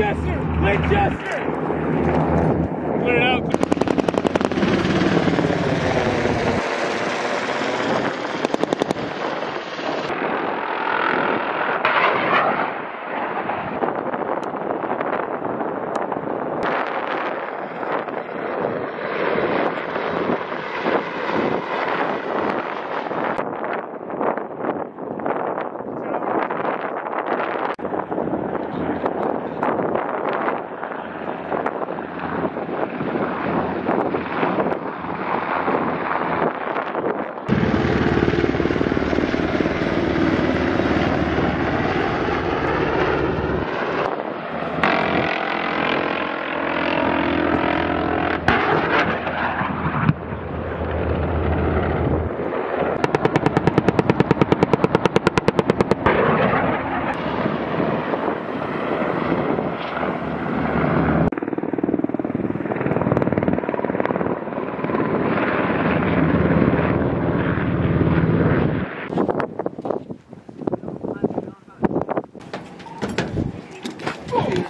Winchester! Winchester! Clear it out. Hey!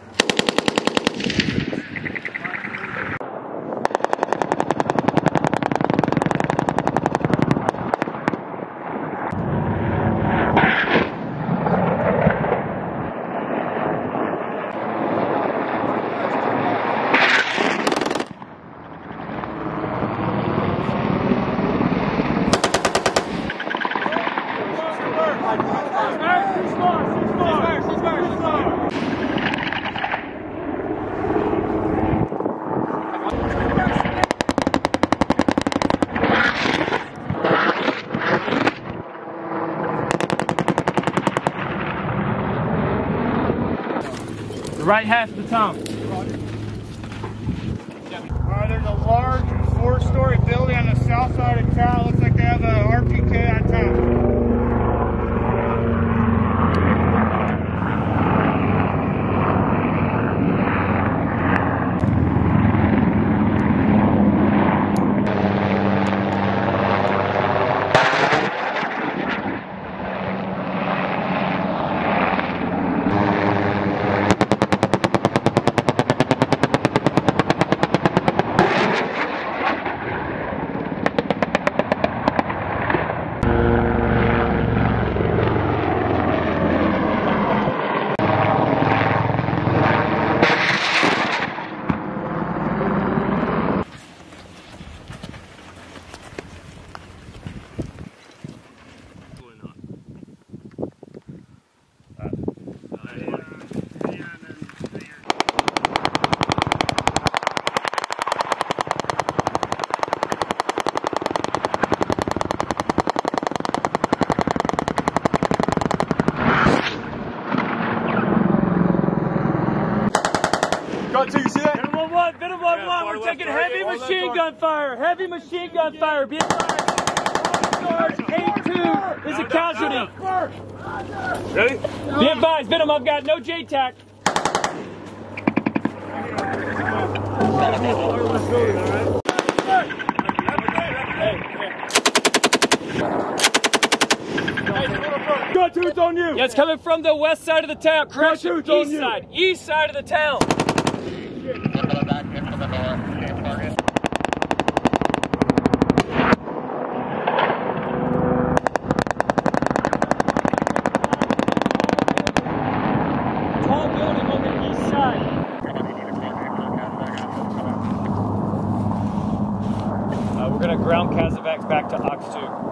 right half the tongue. All right, there's a large four-story building on the south side of town. Looks like they have an RPK on top. Taking target, heavy on machine target. gun fire. Heavy machine gun fire. Be advised. A2 is a casualty. Ready? Be advised, Venom, I've got no J-TAC. Got tooth on you. Yeah, it's coming from the west side of the town. Correction, Cartoons on east you. side. East side of the town. Uh, we're gonna ground CASEVAC back to Ox 2.